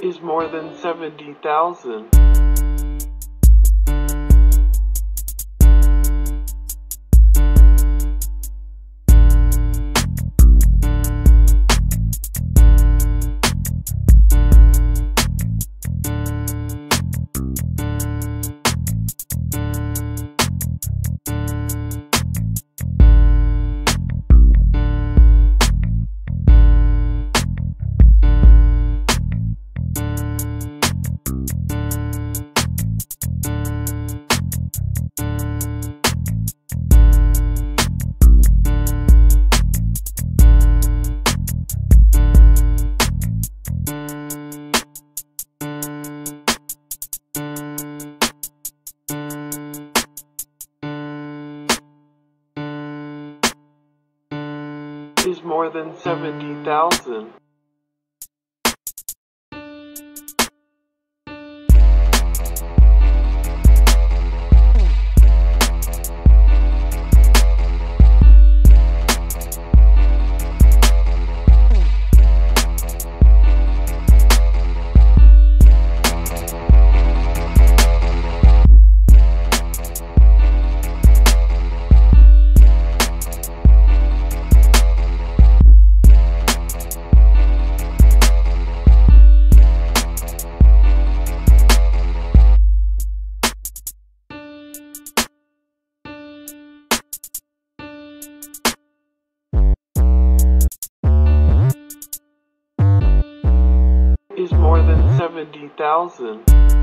is more than 70,000. Is more than 70,000. More than 70,000.